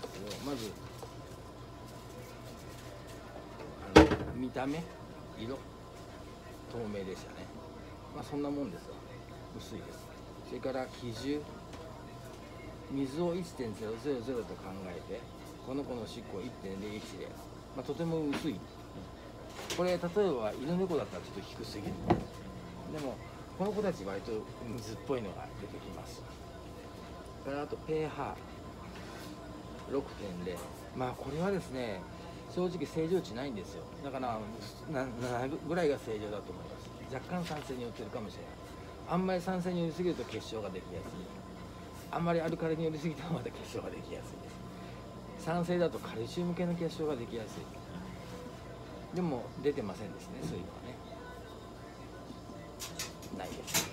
ですけどまずあの見た目色透明でしたね。まあそんなもんですわ。薄いです。それから比重水を1.000と考えてこの子のしっを1.01で、まあ、とても薄い。これ例えば犬猫だったらちょっと低すぎる。でもこの子たち割と水っぽいのが出てきます。あと6.0まあこれはですね正直正常値ないんですよ。だから7ぐらいが正常だと思います。若干酸性によってるかもしれない。あんまり酸性によりすぎると結晶ができやすい。あんまりアルカリによりすぎてもまた結晶ができやすいです。酸性だとカルシウム系の結晶ができやすい。でも出てませんですねそういうのはね。ないです。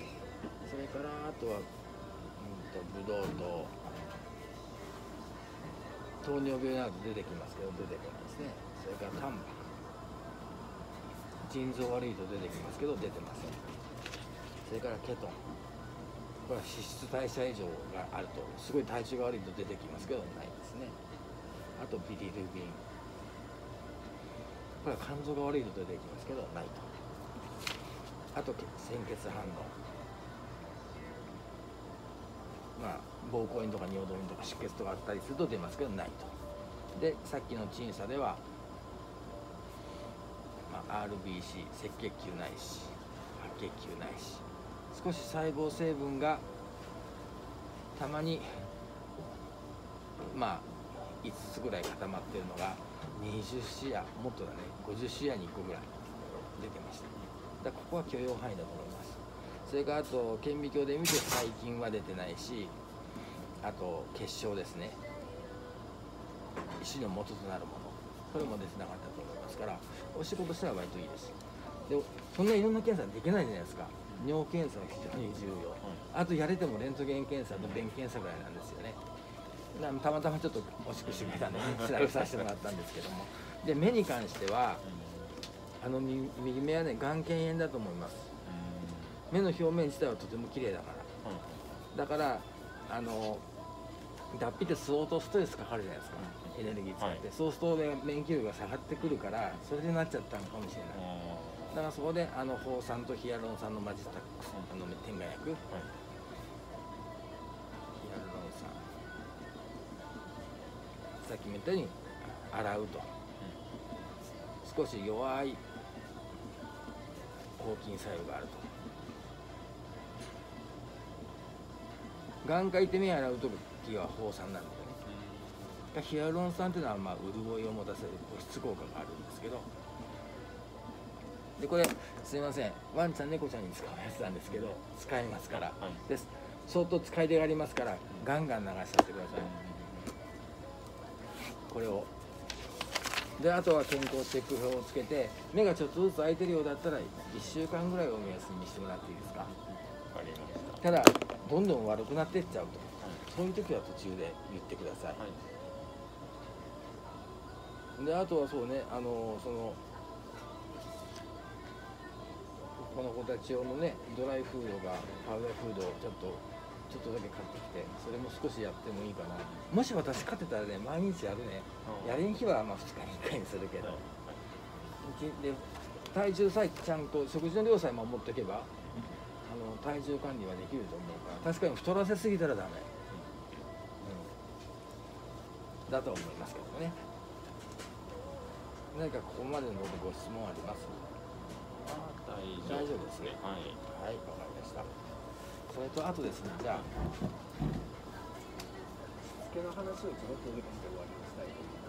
それからあとは、うん、とブドウと糖尿病など出てきますけど出てこないですね。それからタンパク腎臓悪いと出てきますけど出てません。それからケトン。これは脂質代謝異常があると。すごい体調が悪いと出てきますけどないですね。あとビリルビン。これは肝臓が悪いと出てきますけどないと。あと鮮血反応。膀胱炎とか尿道炎とか出血とかあったりすると出ますけどないと。でさっきの審査では、まあ、RBC 赤血球ないし白血球ないし少し細胞成分がたまにまあ5つぐらい固まってるのが20視野もっとだね50視野に1個ぐらい出てました。ねだここは許容範囲だと思います。それからあと顕微鏡で見て細菌は出てないしあと結晶ですね。石の元となるもの。これも出てなかったと思いますからお仕事したら割といいです。でそんないろんな検査できないじゃないですか。尿検査は非常に重要、あとやれてもレントゲン検査と便検査ぐらいなんですよね。たまたまちょっと惜しくしてくれたんで、ね、調べさせてもらったんですけども。で目に関してはあの右目はね眼瞼炎だと思います。目の表面自体はとても綺麗だから。だからあの脱皮って相当ストレスかかるじゃないですか。エネルギー使って、はい、そうすると免疫力が下がってくるからそれでなっちゃったのかもしれない。だからそこであの放酸とヒアルロン酸の混じったあの点眼薬、はい、ヒアルロン酸。さっきも言ったように洗うと、うん、少し弱い抗菌作用があると。眼科行って目洗う時は放酸なんだよね。ヒアルロン酸っていうのはまあ潤いを持たせる保湿効果があるんですけど。でこれすいません。ワンちゃん猫ちゃんに使うやつなんですけど使いますから、はい、です。相当使い手がありますからガンガン流しさせてください、これを。であとは健康チェック表をつけて目がちょっとずつ開いてるようだったら1週間ぐらいを目安にしてもらっていいですか。た。だどんどん悪くなっていっちゃうと、はい、そういう時は途中で言ってください、はい、であとはそうねあのそのこの子たち用のねドライフードがパウダーフードをちょっとちょっとだけ買ってきてそれも少しやってもいいかな。もし私飼ってたらね毎日やるね、うん、やれん日はまあ2日に1回にするけど、うん、で体重さえちゃんと食事の量さえ守っておけば、あの体重管理はできると思うから。確かに太らせすぎたらダメ、うん、だと思いますけどね。何かここまでのご質問あります？大丈夫。ですね。はい。はいわかりました。それとあとですねじゃあしつけの話をちょろっと上からして終わります